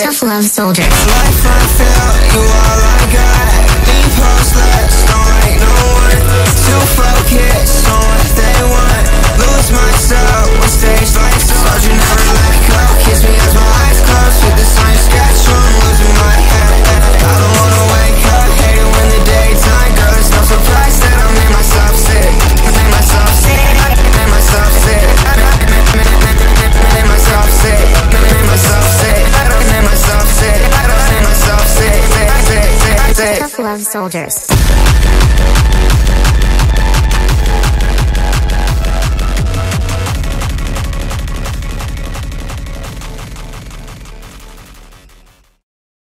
Tough love soldier. Love Soldiers.